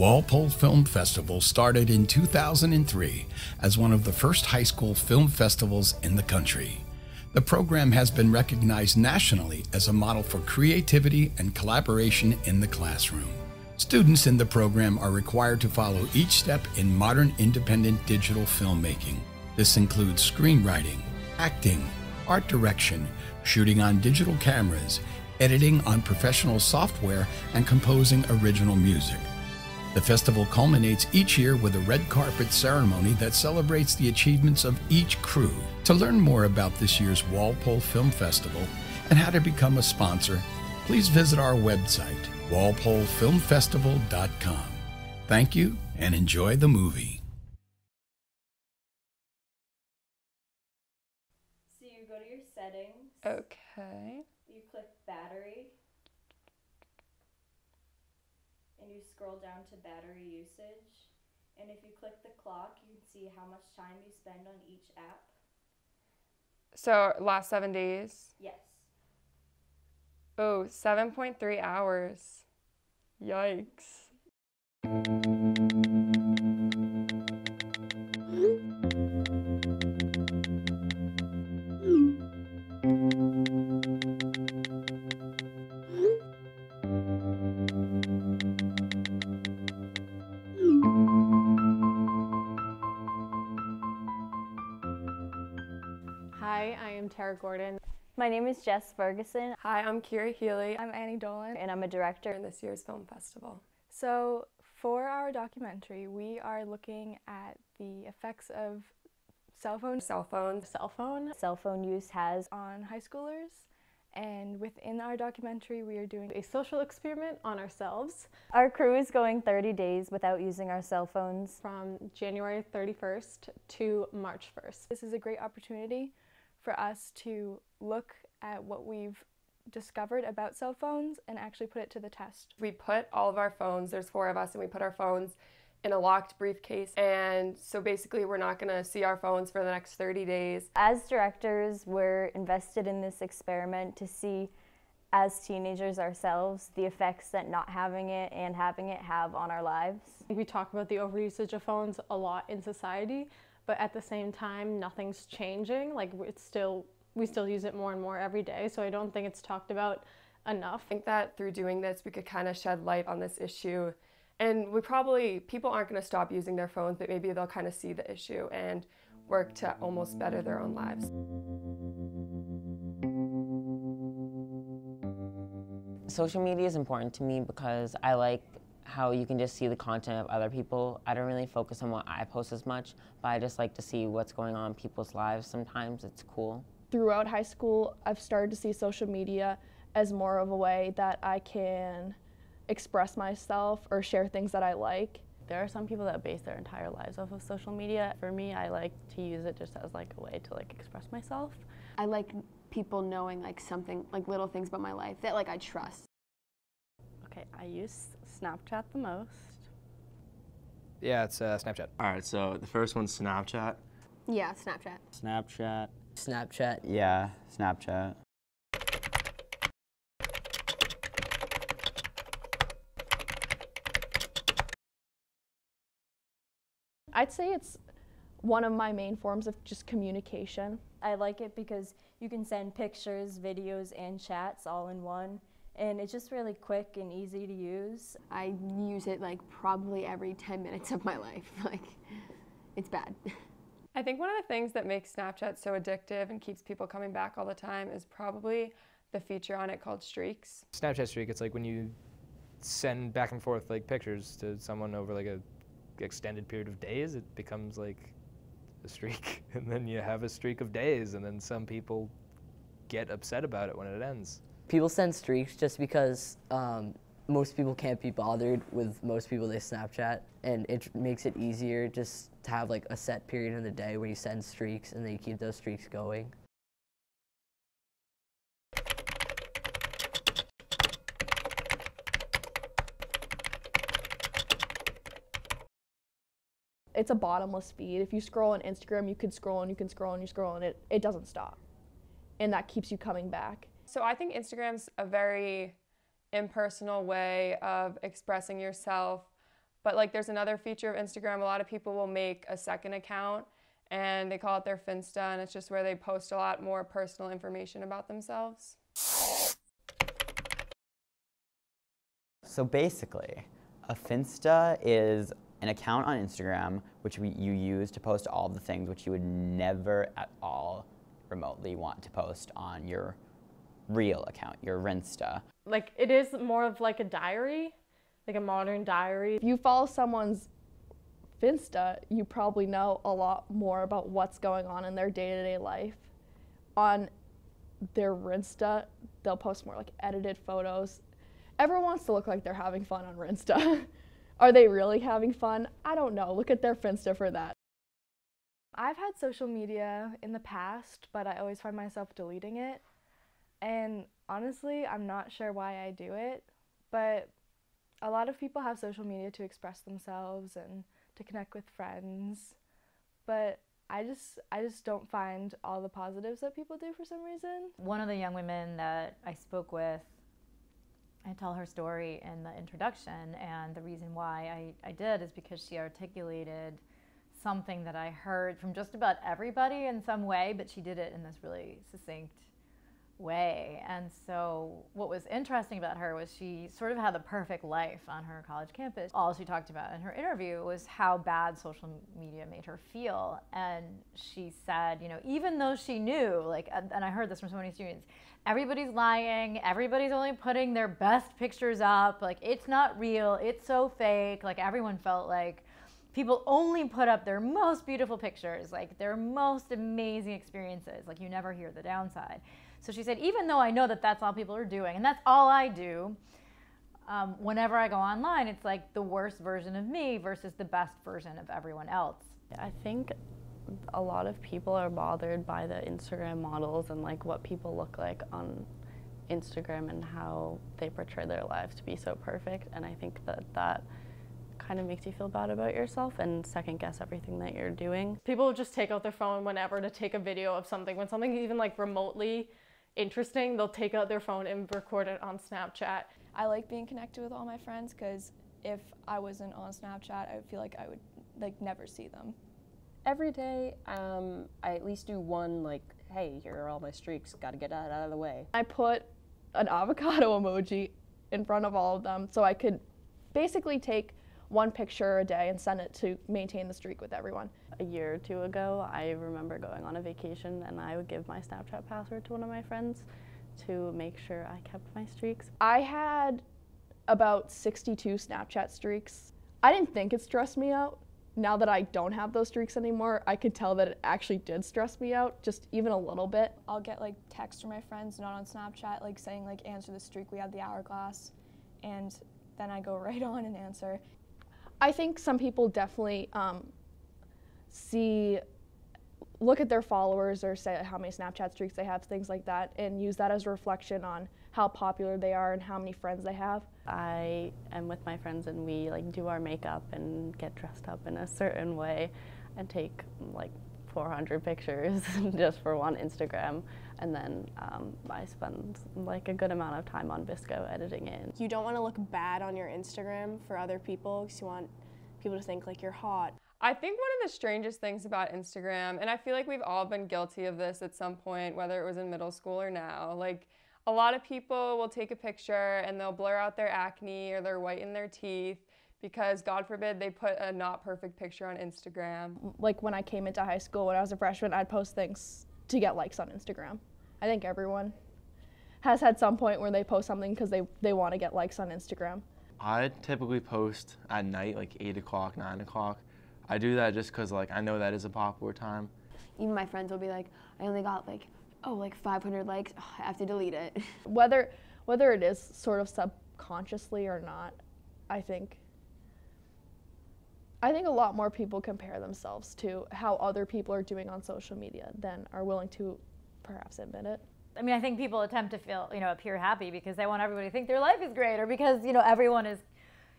Walpole Film Festival started in 2003 as one of the first high school film festivals in the country. The program has been recognized nationally as a model for creativity and collaboration in the classroom. Students in the program are required to follow each step in modern independent digital filmmaking. This includes screenwriting, acting, art direction, shooting on digital cameras, editing on professional software, and composing original music. The festival culminates each year with a red carpet ceremony that celebrates the achievements of each crew. To learn more about this year's Walpole Film Festival and how to become a sponsor, please visit our website, walpolefilmfestival.com. Thank you and enjoy the movie. So you go to your settings, Okay. you click battery, and you scroll down to battery usage. And if you click the clock, you can see how much time you spend on each app. So last seven days. Yes. Oh, 7.3 hours. Yikes. Is Jess Ferguson, Hi, I'm Kira Healy. I'm Annie Dolan. and I'm a director. in this year's film festival. So, for our documentary, we are looking at the effects of cell phone Cell phones. cell phone Cell phone use has on high schoolers. And within our documentary, we are doing a social experiment on ourselves our crew is going 30 days without using our cell phones. from January 31st to March 1st. This is a great opportunity for us to look at what we've discovered about cell phones and actually put it to the test. We put all of our phones, there's four of us, and we put our phones in a locked briefcase. And so basically, we're not going to see our phones for the next 30 days. As directors, we're invested in this experiment to see, as teenagers ourselves, the effects that not having it and having it have on our lives. We talk about the overusage of phones a lot in society, but at the same time, nothing's changing. Like it's still, we still use it more and more every day. So I don't think it's talked about enough. I think that through doing this, we could kind of shed light on this issue. And we probably, people aren't going to stop using their phones, but maybe they'll kind of see the issue and work to almost better their own lives. Social media is important to me because I like how you can just see the content of other people. I don't really focus on what I post as much, but I just like to see what's going on in people's lives sometimes. It's cool. Throughout high school, I've started to see social media as more of a way that I can express myself or share things that I like. There are some people that base their entire lives off of social media. For me, I like to use it just as like a way to like express myself. I like people knowing like something, like little things about my life that like I trust. Okay, I use Snapchat the most. Yeah, it's uh, Snapchat. All right, so the first one's Snapchat. Yeah, Snapchat. Snapchat. Snapchat. Yeah, Snapchat. I'd say it's one of my main forms of just communication. I like it because you can send pictures, videos, and chats all in one. And it's just really quick and easy to use. I use it like probably every 10 minutes of my life. Like, it's bad. I think one of the things that makes Snapchat so addictive and keeps people coming back all the time is probably the feature on it called Streaks. Snapchat streak. It's like when you send back and forth like pictures to someone over like a extended period of days, it becomes like a streak, and then you have a streak of days, and then some people get upset about it when it ends. People send streaks just because um, most people can't be bothered with most people they Snapchat, and it makes it easier just to have like a set period in the day where you send streaks and then you keep those streaks going. It's a bottomless feed. If you scroll on Instagram, you can scroll and you can scroll and you scroll and it, it doesn't stop. And that keeps you coming back. So I think Instagram's a very impersonal way of expressing yourself. But like there's another feature of Instagram, a lot of people will make a second account and they call it their Finsta and it's just where they post a lot more personal information about themselves. So basically, a Finsta is an account on Instagram which we, you use to post all the things which you would never at all remotely want to post on your real account, your Rinsta. Like it is more of like a diary, like a modern diary. If you follow someone's Finsta, you probably know a lot more about what's going on in their day-to-day life. On their Rinsta, they'll post more like edited photos. Everyone wants to look like they're having fun on Rinsta. Are they really having fun? I don't know. Look at their Finsta for that. I've had social media in the past, but I always find myself deleting it. And honestly, I'm not sure why I do it, but a lot of people have social media to express themselves and to connect with friends. But I just I just don't find all the positives that people do for some reason. One of the young women that I spoke with I tell her story in the introduction, and the reason why I, I did is because she articulated something that I heard from just about everybody in some way, but she did it in this really succinct way. And so, what was interesting about her was she sort of had the perfect life on her college campus. All she talked about in her interview was how bad social media made her feel. And she said, you know, even though she knew, like, and I heard this from so many students, everybody's lying, everybody's only putting their best pictures up, like, it's not real, it's so fake. Like, everyone felt like, people only put up their most beautiful pictures, like their most amazing experiences. Like you never hear the downside. So she said, even though I know that that's all people are doing, and that's all I do, um, whenever I go online, it's like the worst version of me versus the best version of everyone else. I think a lot of people are bothered by the Instagram models and like what people look like on Instagram and how they portray their lives to be so perfect. And I think that that kind of makes you feel bad about yourself and second guess everything that you're doing. People just take out their phone whenever to take a video of something. When something even like remotely interesting, they'll take out their phone and record it on Snapchat. I like being connected with all my friends because if I wasn't on Snapchat, I would feel like I would like never see them. Every day, um, I at least do one like, hey, here are all my streaks. Got to get that out of the way. I put an avocado emoji in front of all of them so I could basically take one picture a day and send it to maintain the streak with everyone. A year or two ago, I remember going on a vacation and I would give my Snapchat password to one of my friends to make sure I kept my streaks. I had about 62 Snapchat streaks. I didn't think it stressed me out. Now that I don't have those streaks anymore, I could tell that it actually did stress me out, just even a little bit. I'll get like texts from my friends not on Snapchat, like saying like answer the streak, we have the hourglass, and then I go right on and answer. I think some people definitely um, see, look at their followers or say how many Snapchat streaks they have, things like that, and use that as a reflection on how popular they are and how many friends they have. I am with my friends and we like do our makeup and get dressed up in a certain way and take like 400 pictures just for one Instagram and then um, I spend like a good amount of time on VSCO editing it. You don't want to look bad on your Instagram for other people because you want people to think like you're hot. I think one of the strangest things about Instagram, and I feel like we've all been guilty of this at some point, whether it was in middle school or now, like a lot of people will take a picture and they'll blur out their acne or they're whiten their teeth because God forbid they put a not perfect picture on Instagram. Like when I came into high school when I was a freshman, I'd post things to get likes on Instagram. I think everyone has had some point where they post something because they, they want to get likes on Instagram. I typically post at night, like 8 o'clock, 9 o'clock. I do that just because like I know that is a popular time. Even my friends will be like, I only got like, oh, like 500 likes. Oh, I have to delete it. Whether whether it is sort of subconsciously or not, I think I think a lot more people compare themselves to how other people are doing on social media than are willing to perhaps admit it. I mean, I think people attempt to feel, you know, appear happy because they want everybody to think their life is great or because, you know, everyone is,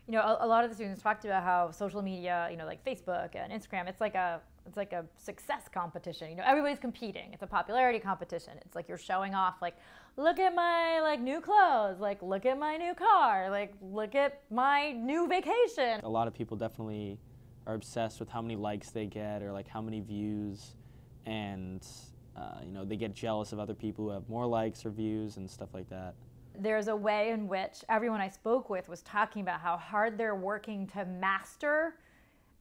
you know, a, a lot of the students talked about how social media, you know, like Facebook and Instagram, it's like a, it's like a success competition. You know, everybody's competing. It's a popularity competition. It's like you're showing off like look at my like new clothes, like look at my new car, like look at my new vacation. A lot of people definitely are obsessed with how many likes they get or like how many views and uh, you know they get jealous of other people who have more likes or views and stuff like that there's a way in which everyone I spoke with was talking about how hard they're working to master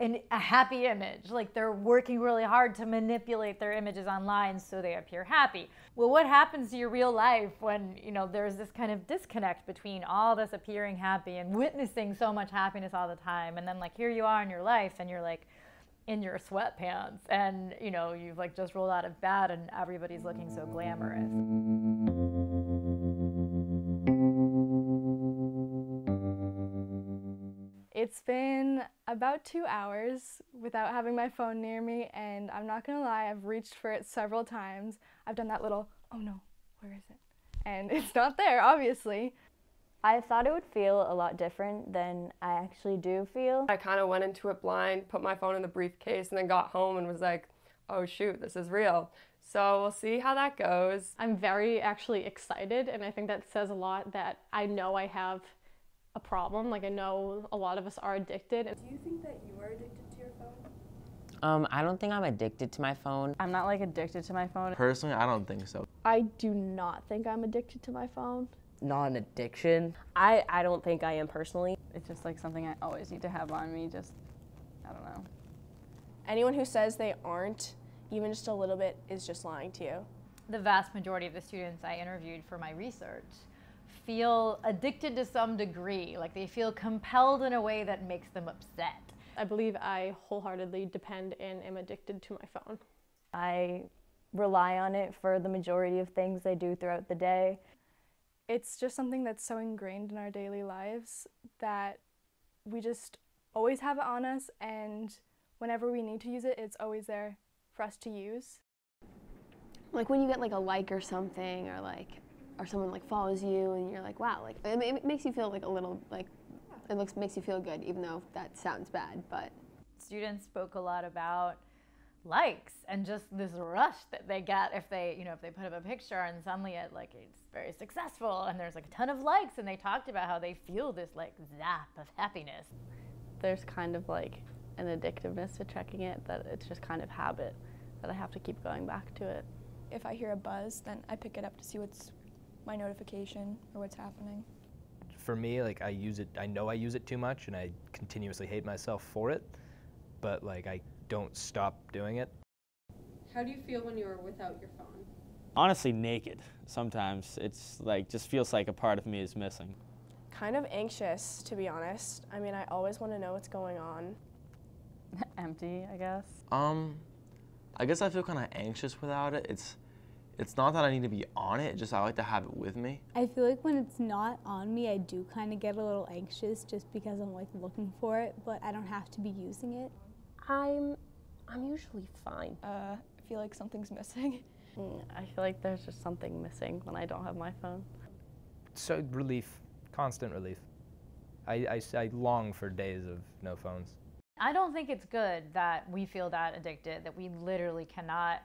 an, a happy image. Like they're working really hard to manipulate their images online so they appear happy. Well, what happens to your real life when, you know, there's this kind of disconnect between all this appearing happy and witnessing so much happiness all the time and then like here you are in your life and you're like in your sweatpants and, you know, you've like just rolled out of bed and everybody's looking so glamorous. It's been about two hours without having my phone near me, and I'm not gonna lie, I've reached for it several times. I've done that little, oh no, where is it? And it's not there, obviously. I thought it would feel a lot different than I actually do feel. I kind of went into it blind, put my phone in the briefcase, and then got home and was like, oh shoot, this is real. So we'll see how that goes. I'm very actually excited, and I think that says a lot that I know I have a problem. Like I know a lot of us are addicted. Do you think that you are addicted to your phone? Um, I don't think I'm addicted to my phone. I'm not like addicted to my phone. Personally, I don't think so. I do not think I'm addicted to my phone. Not an addiction. I, I don't think I am personally. It's just like something I always need to have on me. Just, I don't know. Anyone who says they aren't, even just a little bit, is just lying to you. The vast majority of the students I interviewed for my research feel addicted to some degree, like they feel compelled in a way that makes them upset. I believe I wholeheartedly depend and am addicted to my phone. I rely on it for the majority of things I do throughout the day. It's just something that's so ingrained in our daily lives that we just always have it on us, and whenever we need to use it, it's always there for us to use. Like when you get like a like or something, or like or someone like follows you and you're like, wow, like it, it makes you feel like a little like it looks makes you feel good, even though that sounds bad. But students spoke a lot about likes and just this rush that they get if they you know if they put up a picture and suddenly it like it's very successful and there's like a ton of likes and they talked about how they feel this like zap of happiness there's kind of like an addictiveness to checking it that it's just kind of habit that i have to keep going back to it if i hear a buzz then i pick it up to see what's my notification or what's happening. For me, like I use it, I know I use it too much and I continuously hate myself for it, but like I don't stop doing it. How do you feel when you are without your phone? Honestly, naked. Sometimes it's like just feels like a part of me is missing. Kind of anxious, to be honest. I mean, I always want to know what's going on. Empty, I guess. Um, I guess I feel kind of anxious without it. It's it's not that I need to be on it, just I like to have it with me. I feel like when it's not on me, I do kind of get a little anxious just because I'm like looking for it, but I don't have to be using it. I'm I'm usually fine. Uh, I feel like something's missing. Mm, I feel like there's just something missing when I don't have my phone. So relief, constant relief. I, I, I long for days of no phones. I don't think it's good that we feel that addicted, that we literally cannot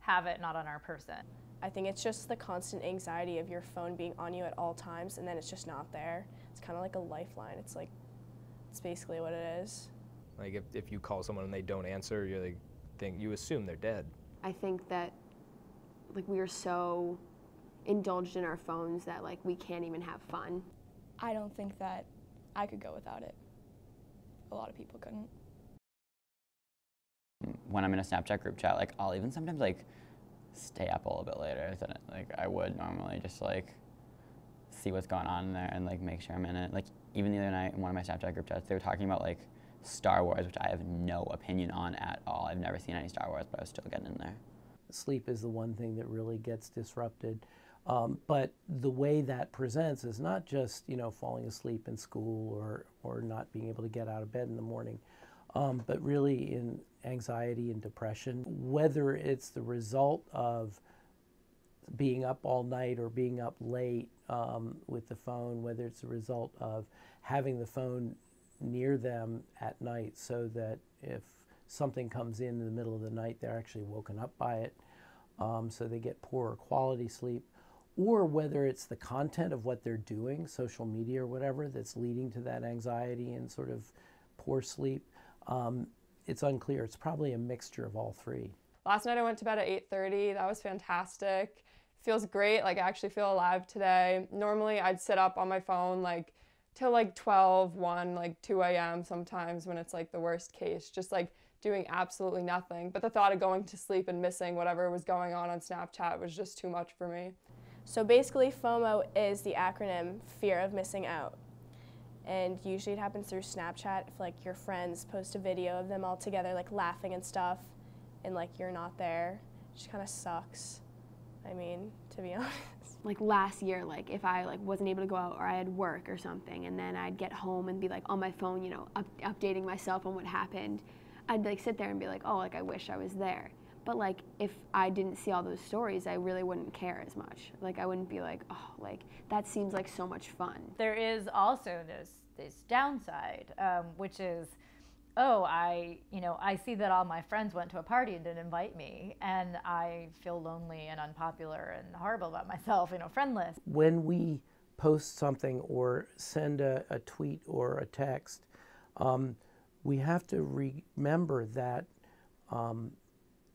have it not on our person. I think it's just the constant anxiety of your phone being on you at all times and then it's just not there. It's kind of like a lifeline. It's like, it's basically what it is. Like if, if you call someone and they don't answer, you like think you assume they're dead. I think that like we are so indulged in our phones that like we can't even have fun. I don't think that I could go without it. A lot of people couldn't when I'm in a Snapchat group chat, like I'll even sometimes like stay up a little bit later than like I would normally, just like see what's going on in there and like make sure I'm in it. Like even the other night in one of my Snapchat group chats, they were talking about like Star Wars, which I have no opinion on at all. I've never seen any Star Wars, but I was still getting in there. Sleep is the one thing that really gets disrupted. Um, but the way that presents is not just you know falling asleep in school or or not being able to get out of bed in the morning, um, but really in anxiety and depression, whether it's the result of being up all night or being up late um, with the phone, whether it's a result of having the phone near them at night so that if something comes in in the middle of the night, they're actually woken up by it, um, so they get poorer quality sleep. Or whether it's the content of what they're doing, social media or whatever, that's leading to that anxiety and sort of poor sleep. Um, it's unclear. It's probably a mixture of all three. Last night I went to bed at 8:30. That was fantastic. Feels great. Like I actually feel alive today. Normally I'd sit up on my phone like till like 12, 1, like 2 a.m. sometimes when it's like the worst case, just like doing absolutely nothing. But the thought of going to sleep and missing whatever was going on on Snapchat was just too much for me. So basically, FOMO is the acronym fear of missing out. And usually it happens through Snapchat if like your friends post a video of them all together like laughing and stuff and like you're not there. It just kind of sucks. I mean, to be honest. Like last year, like if I like wasn't able to go out or I had work or something, and then I'd get home and be like on my phone, you know, up, updating myself on what happened. I'd like sit there and be like, oh, like I wish I was there. But like if I didn't see all those stories, I really wouldn't care as much. Like I wouldn't be like, oh, like that seems like so much fun. There is also this this downside, um, which is, oh, I you know I see that all my friends went to a party and didn't invite me, and I feel lonely and unpopular and horrible about myself, you know, friendless. When we post something or send a, a tweet or a text, um, we have to remember that um,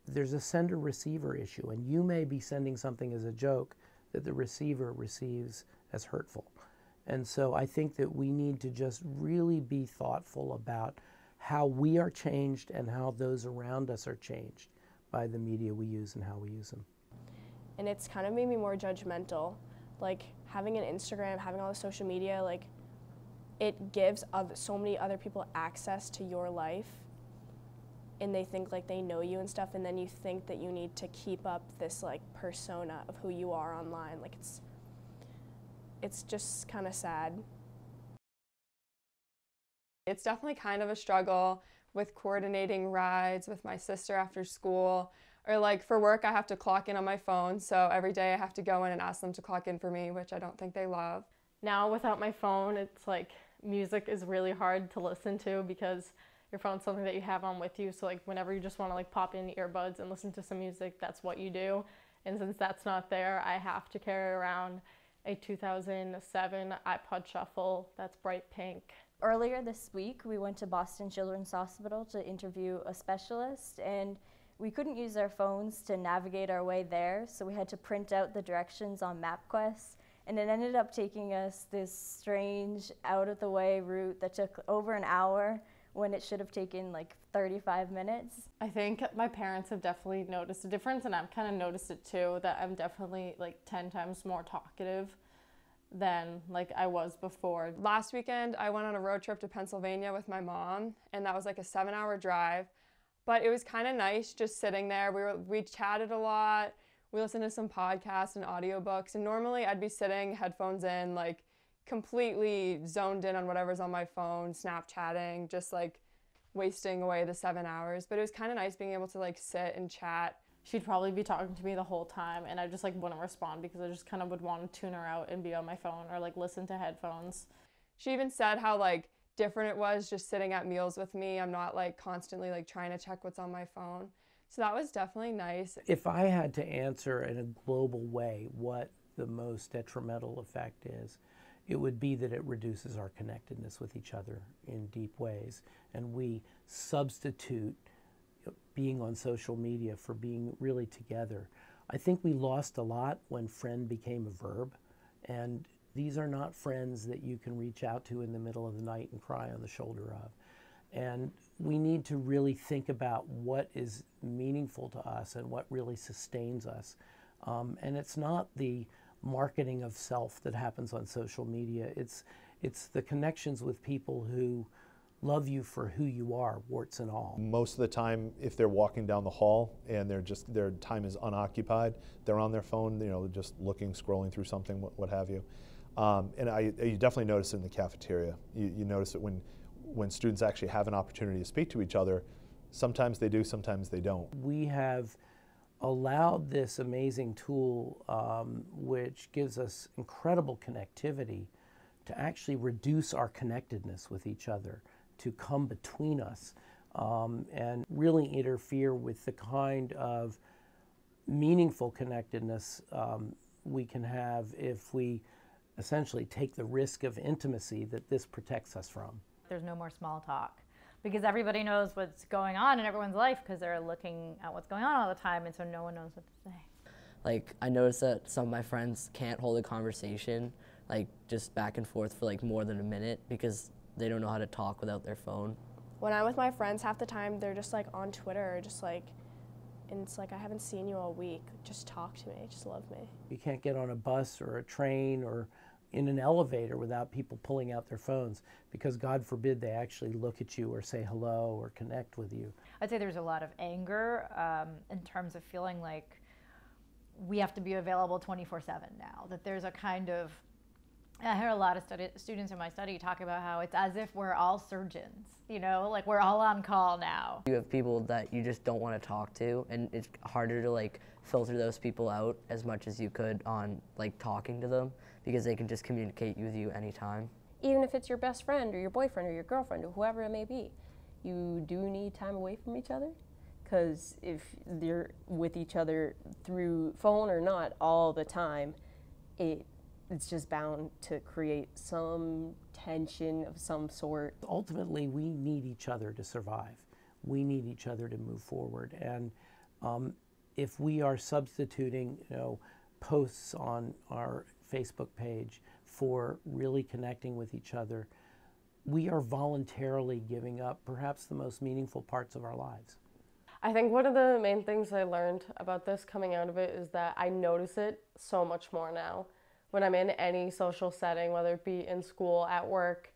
there's a sender receiver issue, and you may be sending something as a joke that the receiver receives as hurtful. And so I think that we need to just really be thoughtful about how we are changed and how those around us are changed by the media we use and how we use them. And it's kind of made me more judgmental. Like having an Instagram, having all the social media, like it gives so many other people access to your life and they think like they know you and stuff and then you think that you need to keep up this like persona of who you are online like it's it's just kind of sad it's definitely kind of a struggle with coordinating rides with my sister after school or like for work I have to clock in on my phone so every day I have to go in and ask them to clock in for me which I don't think they love now without my phone it's like music is really hard to listen to because your phone's something that you have on with you. So like whenever you just want to like pop in earbuds and listen to some music, that's what you do. And since that's not there, I have to carry around a 2007 iPod Shuffle that's bright pink. Earlier this week, we went to Boston Children's Hospital to interview a specialist, and we couldn't use our phones to navigate our way there, so we had to print out the directions on MapQuest. And it ended up taking us this strange, out of the way route that took over an hour when it should have taken like 35 minutes. I think my parents have definitely noticed a difference, and I've kind of noticed it too that I'm definitely like 10 times more talkative than like I was before. Last weekend, I went on a road trip to Pennsylvania with my mom, and that was like a seven hour drive. But it was kind of nice just sitting there. We were we chatted a lot. We listened to some podcasts and audiobooks. And normally I'd be sitting, headphones in, like completely zoned in on whatever's on my phone, Snapchatting, just like wasting away the seven hours. But it was kind of nice being able to like sit and chat. She'd probably be talking to me the whole time, and I just like wouldn't respond because I just kind of would want to tune her out and be on my phone or like listen to headphones. She even said how like different it was just sitting at meals with me. I'm not like constantly like trying to check what's on my phone. So that was definitely nice. If I had to answer in a global way what the most detrimental effect is, it would be that it reduces our connectedness with each other in deep ways. And we substitute being on social media for being really together. I think we lost a lot when friend became a verb. And these are not friends that you can reach out to in the middle of the night and cry on the shoulder of. And we need to really think about what is meaningful to us and what really sustains us. Um, and it's not the marketing of self that happens on social media. It's it's the connections with people who love you for who you are, warts and all. Most of the time, if they're walking down the hall and they're just their time is unoccupied, they're on their phone, you know, just looking, scrolling through something, what, what have you. Um, and I, you definitely notice it in the cafeteria. You, you notice it when when students actually have an opportunity to speak to each other. Sometimes they do, sometimes they don't. We have allowed this amazing tool, um, which gives us incredible connectivity, to actually reduce our connectedness with each other, to come between us. um, and really interfere with the kind of meaningful connectedness um, we can have if we essentially take the risk of intimacy that this protects us from. There's no more small talk because everybody knows what's going on in everyone's life because they're looking at what's going on all the time, and so no one knows what to say. Like I noticed that some of my friends can't hold a conversation like just back and forth for like more than a minute because they don't know how to talk without their phone. When I'm with my friends, half the time they're just like on Twitter or just like, and it's like I haven't seen you all week. Just talk to me. Just love me. You can't get on a bus or a train or in an elevator without people pulling out their phones because God forbid they actually look at you or say hello or connect with you. I'd say there's a lot of anger um, in terms of feeling like we have to be available 24 7 now, that there's a kind of I hear a lot of studi- students in my study talk about how it's as if we're all surgeons, you know, like we're all on call now. You have people that you just don't want to talk to, and it's harder to like filter those people out as much as you could on like talking to them because they can just communicate with you anytime. Even if it's your best friend or your boyfriend or your girlfriend or whoever it may be, you do need time away from each other. Because if they're with each other through phone or not all the time, it it's just bound to create some tension of some sort. Ultimately, we need each other to survive. We need each other to move forward. And um, if we are substituting, you know, posts on our Facebook page for really connecting with each other, we are voluntarily giving up perhaps the most meaningful parts of our lives. I think one of the main things I learned about this coming out of it is that I notice it so much more now when I'm in any social setting, whether it be in school, at work,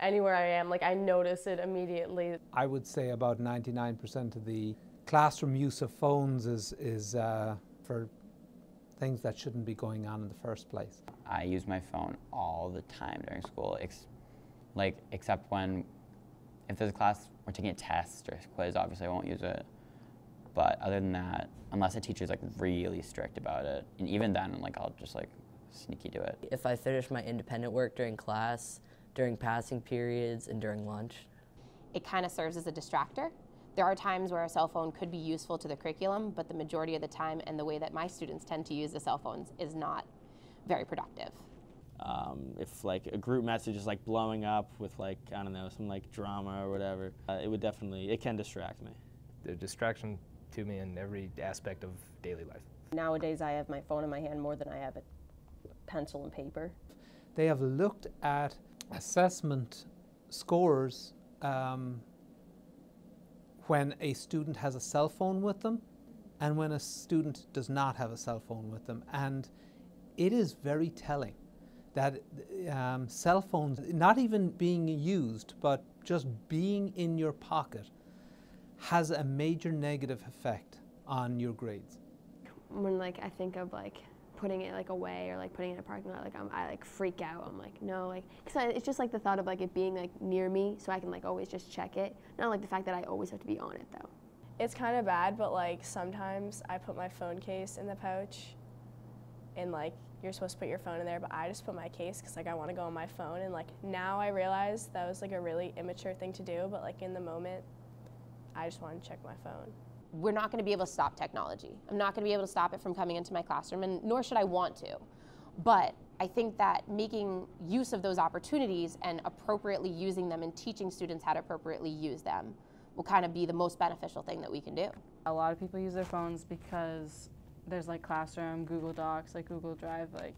anywhere I am, like I notice it immediately. I would say about 99% of the classroom use of phones is, is uh, for things that shouldn't be going on in the first place. I use my phone all the time during school, ex- like except when if there's a class we're taking a test or a quiz, obviously I won't use it. But other than that, unless the teacher's like really strict about it, and even then, like I'll just like sneaky do it. If I finish my independent work during class, during passing periods, and during lunch, it kind of serves as a distractor. There are times where a cell phone could be useful to the curriculum, but the majority of the time and the way that my students tend to use the cell phones is not very productive. Um, if like a group message is like blowing up with like I don't know some like drama or whatever, uh, it would definitely it can distract me. The distraction to me in every aspect of daily life. Nowadays, I have my phone in my hand more than I have a pencil and paper. They have looked at assessment scores um, when a student has a cell phone with them and when a student does not have a cell phone with them. And it is very telling that um, cell phones, not even being used, but just being in your pocket, has a major negative effect on your grades. When like I think of like putting it like away or like putting it in a parking lot, like I'm, I like freak out. I'm like no, like because it's just like the thought of like it being like near me, so I can like always just check it. Not like the fact that I always have to be on it though. It's kind of bad, but like sometimes I put my phone case in the pouch, and like you're supposed to put your phone in there, but I just put my case because like I want to go on my phone, and like now I realize that was like a really immature thing to do, but like in the moment, I just want to check my phone we're not going to be able to stop technology. I'm not going to be able to stop it from coming into my classroom, and nor should I want to. But I think that making use of those opportunities and appropriately using them and teaching students how to appropriately use them will kind of be the most beneficial thing that we can do. A lot of people use their phones because there's like Classroom, Google Docs, like Google Drive, like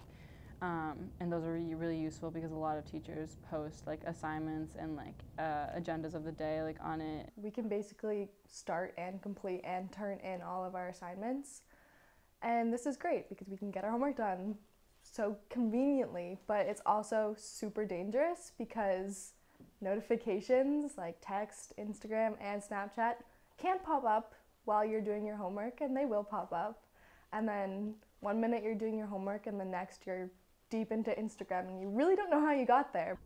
um, and those are really useful because a lot of teachers post like assignments and like uh, agendas of the day like on it. We can basically start and complete and turn in all of our assignments. And this is great because we can get our homework done so conveniently, but it's also super dangerous because notifications like text, Instagram, and Snapchat can pop up while you're doing your homework and they will pop up. And then one minute you're doing your homework and the next you're deep into Instagram and you really don't know how you got there.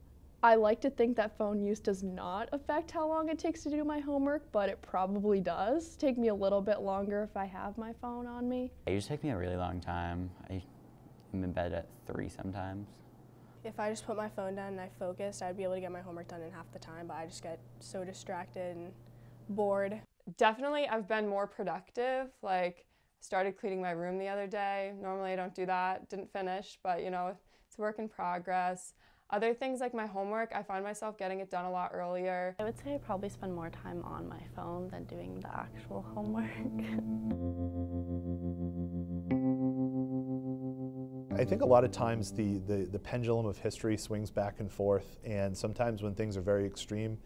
I like to think that phone use does not affect how long it takes to do my homework, but it probably does take me a little bit longer if I have my phone on me. It used to take me a really long time. I'm in bed at three sometimes. If I just put my phone down and I focused, I'd be able to get my homework done in half the time, but I just get so distracted and Bored. Definitely, I've been more productive. Like, started cleaning my room the other day. Normally, I don't do that. Didn't finish, but you know, it's work in progress. Other things like my homework, I find myself getting it done a lot earlier. I would say I probably spend more time on my phone than doing the actual homework. I think a lot of times the, the, the pendulum of history swings back and forth, and sometimes when things are very extreme,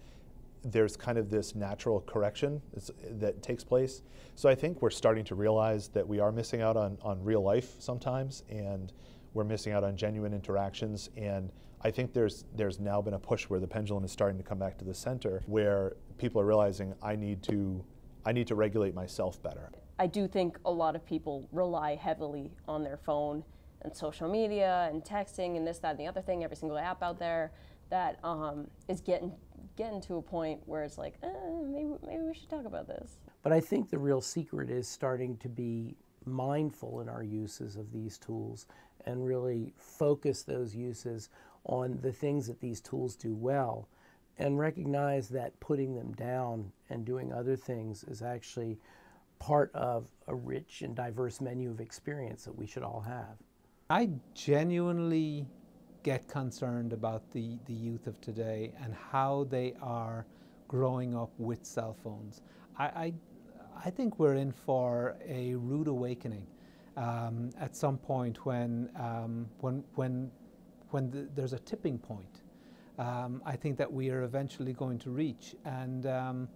there's kind of this natural correction that takes place. So I think we're starting to realize that we are missing out on, on real life sometimes, and we're missing out on genuine interactions. And I think there's there's now been a push where the pendulum is starting to come back to the center, where people are realizing I need to I need to regulate myself better. I do think a lot of people rely heavily on their phone and social media and texting and this, that, and the other thing, every single app out there that um, is getting getting to a point where it's like, eh, maybe maybe we should talk about this. But I think the real secret is starting to be mindful in our uses of these tools and really focus those uses on the things that these tools do well and recognize that putting them down and doing other things is actually part of a rich and diverse menu of experience that we should all have. I genuinely get concerned about the, the youth of today and how they are growing up with cell phones. I, I, I think we're in for a rude awakening um, at some point when, um, when, when, when the, there's a tipping point. Um, I think that we are eventually going to reach. And um,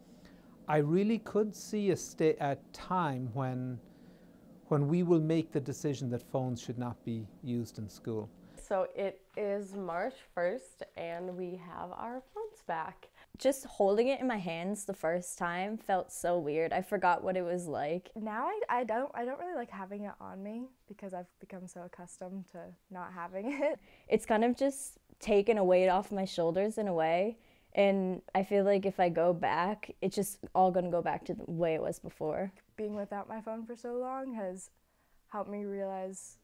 I really could see a, sta- a time when when we will make the decision that phones should not be used in school. So it is March 1st and we have our phones back. Just holding it in my hands the first time felt so weird. I forgot what it was like. Now I, I don't I don't really like having it on me because I've become so accustomed to not having it. It's kind of just taken a weight off my shoulders in a way. And I feel like if I go back, it's just all going to go back to the way it was before. Being without my phone for so long has helped me realize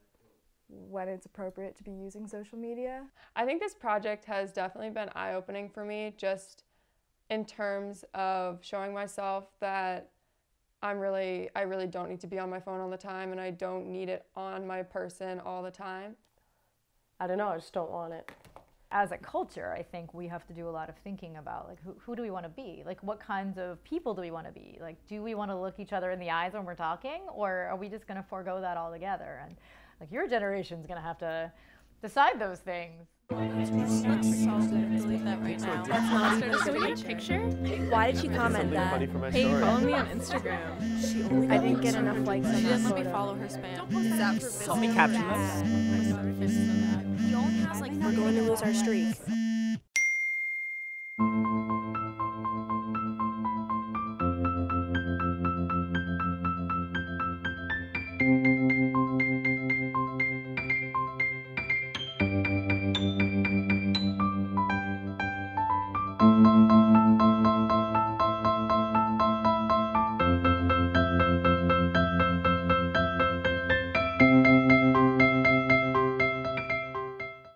when it's appropriate to be using social media. I think this project has definitely been eye opening for me, just in terms of showing myself that I'm really, I really don't need to be on my phone all the time and I don't need it on my person all the time. I don't know, I just don't want it as a culture, I think we have to do a lot of thinking about like who, who do we want to be? Like what kinds of people do we want to be? Like do we want to look each other in the eyes when we're talking or are we just going to forego that altogether? And like your generation's going to have to decide those things. Why did she comment that? Hey, follow me on Instagram. I didn't get enough likes She on that didn't let me photo. follow her spam. Help me caption this. We're going to lose our streak.